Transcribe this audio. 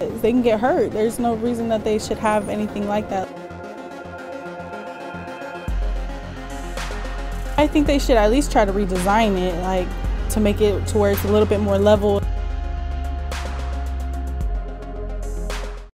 They can get hurt. There's no reason that they should have anything like that. I think they should at least try to redesign it, like to make it to where it's a little bit more level